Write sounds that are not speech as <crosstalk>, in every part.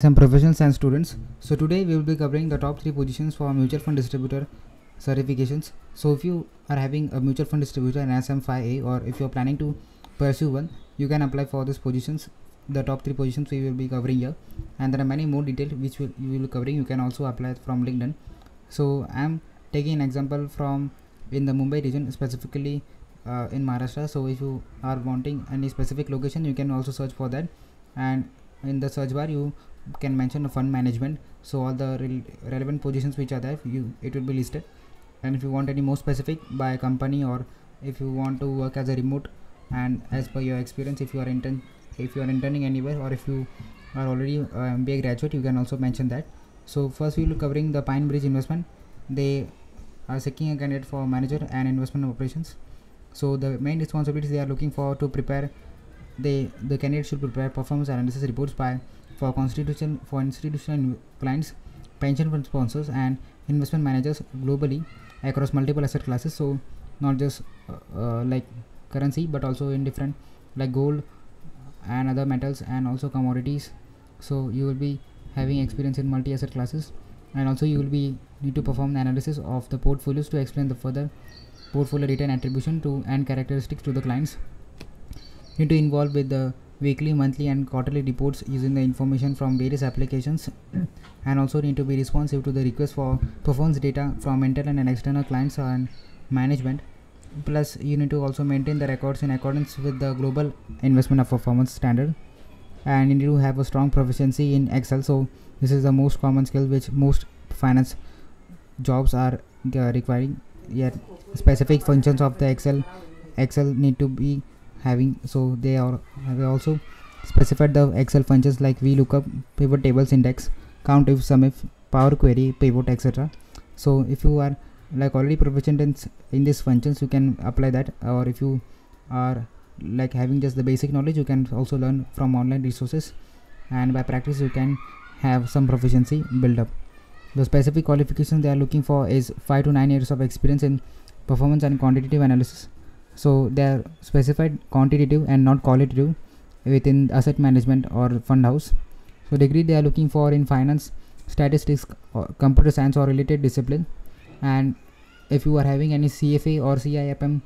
some professionals and students. So today we will be covering the top three positions for mutual fund distributor certifications. So if you are having a mutual fund distributor NISM 5A or if you're planning to pursue one you can apply for these positions. The top three positions we will be covering here. And there are many more details which will, you will be covering. You can also apply from linkedin. So i'm taking an example from in the mumbai region specifically uh, in maharashtra. So if you are wanting any specific location you can also search for that. And in the search bar you can mention a fund management. So all the rel- relevant positions which are there you it will be listed. And if you want any more specific by a company or if you want to work as a remote and as per your experience if you are intern if you are interning anywhere or if you are already uh, MBA graduate you can also mention that. So first we will be covering the PineBridge investment. They are seeking a candidate for manager and investment operations. So the main responsibilities they are looking for to prepare they the candidate should prepare performance analysis reports by for constitution for institutional clients, pension fund sponsors, and investment managers globally across multiple asset classes. So not just uh, uh, like currency, but also in different like gold and other metals and also commodities. So you will be having experience in multi-asset classes, and also you will be need to perform the analysis of the portfolios to explain the further portfolio return attribution to and characteristics to the clients. You Need to involve with the weekly, monthly, and quarterly reports using the information from various applications, <clears throat> and also need to be responsive to the request for performance data from internal and external clients and management. Plus, you need to also maintain the records in accordance with the global investment of performance standard, and you need to have a strong proficiency in Excel. So, this is the most common skill which most finance jobs are uh, requiring. Yet, specific functions of the Excel Excel need to be having so they are have also specified the excel functions like vlookup pivot tables index count if sum if power query pivot etc so if you are like already proficient in, in these functions you can apply that. Or if you are like having just the basic knowledge you can also learn from online resources. And by practice you can have some proficiency build up. The specific qualifications they are looking for is 5 to 9 years of experience in performance and quantitative analysis so they are specified quantitative and not qualitative within asset management or fund house. So degree they are looking for in finance statistics computer science or related discipline. And if you are having any cfa or CIPM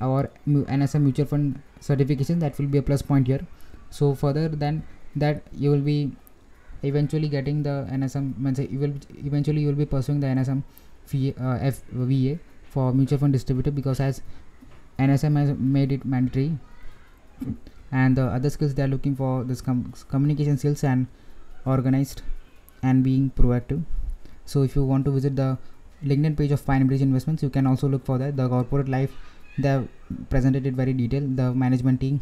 or NISM mutual fund certification that will be a plus point here. So further than that you will be eventually getting the NISM you will eventually you will be pursuing the NISM uh, 5A for mutual fund distributor because as NISM has made it mandatory. And the other skills they are looking for this com- communication skills and organized and being proactive. So if you want to visit the linkedin page of PineBridge investments you can also look for that. The corporate life they have presented it very detailed. The management team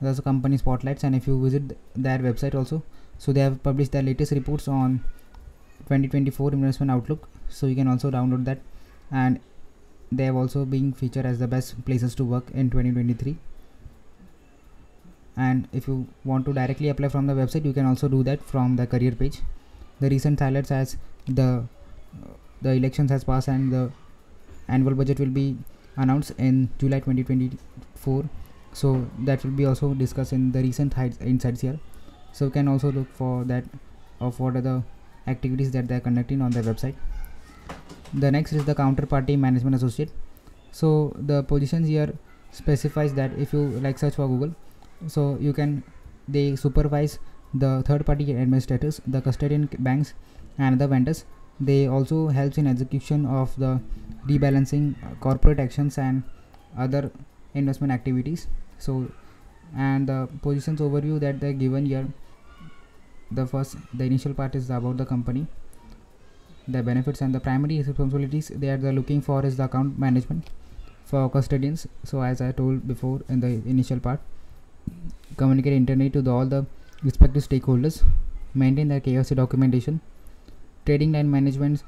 there's a company spotlights. And if you visit their website also so they have published their latest reports on 2024 investment outlook. So you can also download that. And they have also been featured as the best places to work in 2023 and if you want to directly apply from the website you can also do that from the career page. The recent highlights as the the elections has passed and the annual budget will be announced in july 2024 so that will be also discussed in the recent insights here. So you can also look for that of what are the activities that they are conducting on their website the next is the counterparty management associate. So the positions here specifies that if you like search for google so you can they supervise the third party administrators the custodian banks and the vendors. They also helps in execution of the rebalancing uh, corporate actions and other investment activities. So and the positions overview that they're given here the first the initial part is about the company the benefits and the primary responsibilities they are looking for is the account management for custodians. So as i told before in the initial part communicate internally to the, all the respective stakeholders maintain the kyc documentation trading line management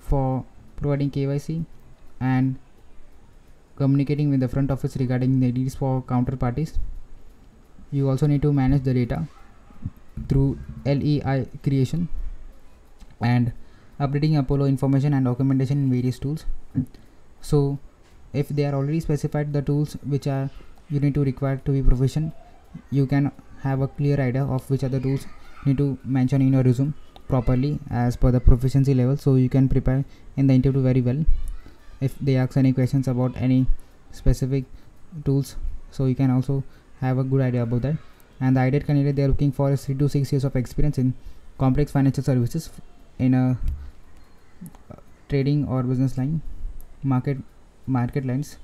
for providing kyc and communicating with the front office regarding the needs for counterparties. You also need to manage the data through lei creation and updating Apollo information and documentation in various tools. So if they are already specified the tools which are you need to require to be proficient, you can have a clear idea of which are the tools need to mention in your resume properly as per the proficiency level so you can prepare in the interview very well if they ask any questions about any specific tools so you can also have a good idea about that and the ideal candidate they are looking for is 3 to 6 years of experience in complex financial services in a trading or business line market market lines.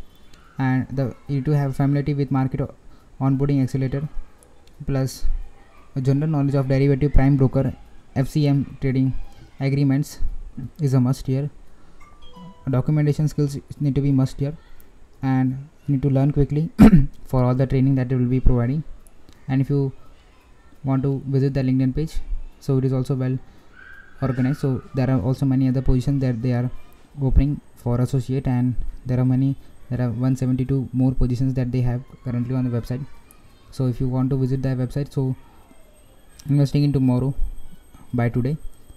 And the you to have familiarity with Markit Onboarding Accelerator plus a general knowledge of derivative prime broker FCM trading agreements is a must here. Documentation skills need to be must here and need to learn quickly <coughs> for all the training that they will be providing. And if you want to visit the linkedin page so it is also well organized. So there are also many other positions that they are opening for associate and there are many there are 172 more positions that they have currently on the website. So if you want to visit their website so investing in tomorrow by today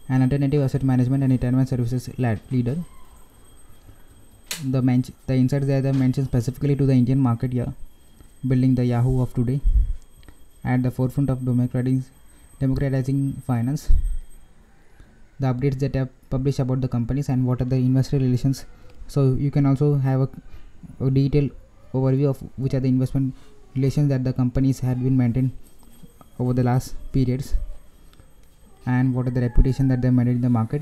an alternative asset management and retirement services leader. The men- the insights there are mentioned specifically to the indian market here building the yahoo of today at the forefront of democratizing democratizing finance the updates that are published about the companies and what are the investor relations. So you can also have a, a detailed overview of which are the investment relations that the companies had been maintained over the last periods and what are the reputation that they made in the market.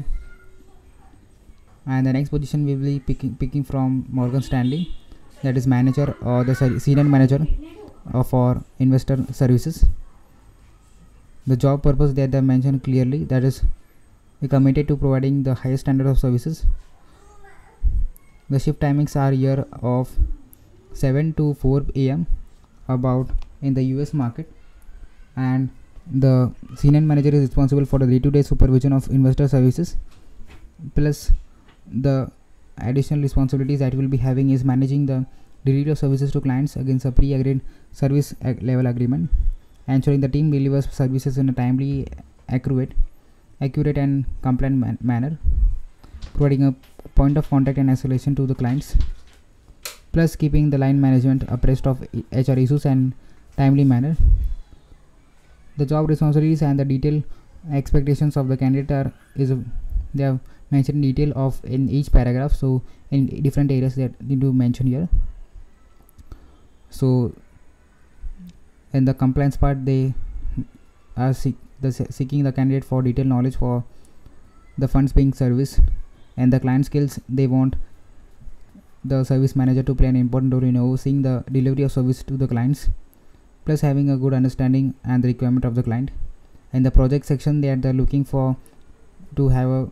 And the next position we will be picking picking from Morgan Stanley that is manager or the senior manager of our investor services. The job purpose that they mentioned clearly that is we committed to providing the highest standard of services. The shift timings are here of 7 to 4 am about in the us market. And the senior manager is responsible for the day-to-day supervision of investor services plus the additional responsibilities that we'll be having is managing the delivery of services to clients against a pre-agreed service ag- level agreement ensuring the team delivers services in a timely accurate accurate and compliant man- manner providing a point of contact and isolation to the clients plus keeping the line management abreast of hr issues and timely manner. The job responsibilities and the detailed expectations of the candidate are is they have mentioned detail of in each paragraph so in different areas that need to mention here. So in the compliance part they are the seeking the candidate for detailed knowledge for the funds being serviced and the client skills they want the service manager to play an important role in overseeing the delivery of service to the clients plus having a good understanding and the requirement of the client. In the project section they are looking for to have a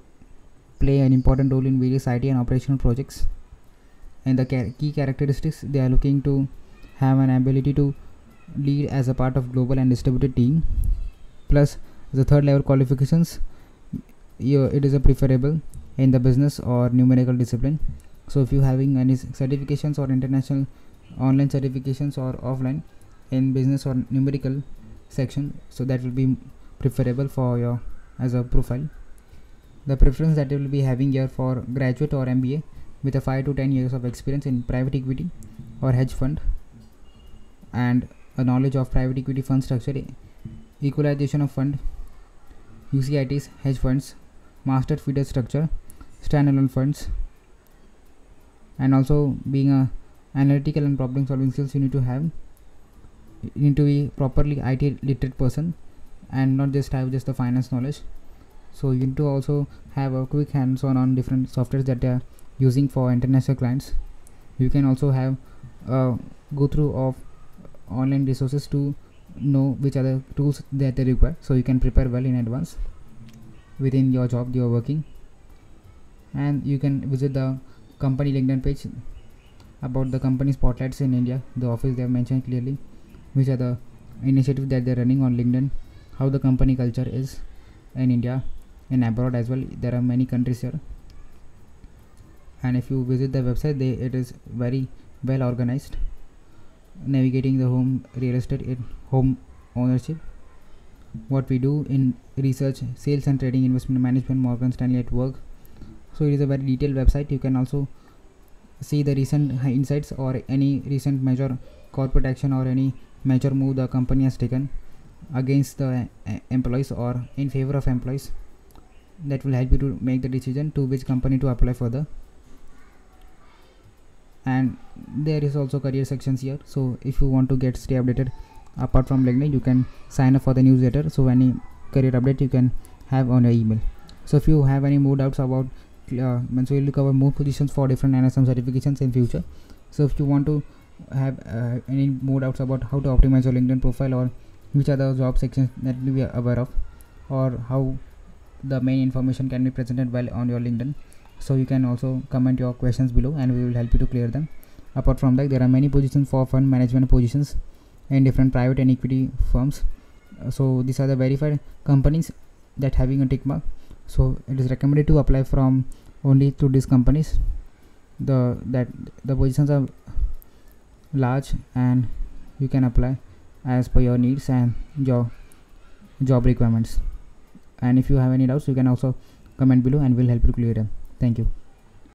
play an important role in various IT and operational projects. And the key characteristics they are looking to have an ability to lead as a part of global and distributed team plus the third level qualifications it is a preferable in the business or numerical discipline. So if you having any certifications or international online certifications or offline in business or numerical section so that will be preferable for your as a profile. The preference that you will be having here for graduate or mba with a 5 to 10 years of experience in private equity or hedge fund and a knowledge of private equity fund structure equalization of fund ucits hedge funds master feeder structure standalone funds and also being a analytical and problem solving skills you need to have you need to be properly IT literate person and not just have just the finance knowledge. So you need to also have a quick hands-on on different softwares that they are using for international clients. You can also have a go through of online resources to know which other tools that they require. So you can prepare well in advance within your job you are working. And you can visit the company linkedin page about the company spotlights in india. The office they have mentioned clearly which are the initiatives that they're running on linkedin how the company culture is in india and abroad as well. There are many countries here. And if you visit the website they it is very well organized navigating the home real estate in home ownership. What we do in research sales and trading investment management morgan stanley at work. So it is a very detailed website. You can also see the recent insights or any recent major corporate action or any major move the company has taken against the uh, employees or in favor of employees. That will help you to make the decision to which company to apply further and there is also career sections here. So if you want to get stay updated apart from linkedin you can sign up for the newsletter. So any career update you can have on your email. So if you have any more doubts about uh, so we'll cover more positions for different NISM certifications in future. So if you want to have uh, any more doubts about how to optimize your linkedin profile or which are the job sections that we are aware of or how the main information can be presented well on your linkedin so you can also comment your questions below and we will help you to clear them. Apart from that there are many positions for fund management positions in different private and equity firms. Uh, so these are the verified companies that having a tick mark. So it is recommended to apply from only to these companies. The that the positions are large and you can apply as per your needs and your job requirements. And if you have any doubts you can also comment below and we'll help you to clear them thank you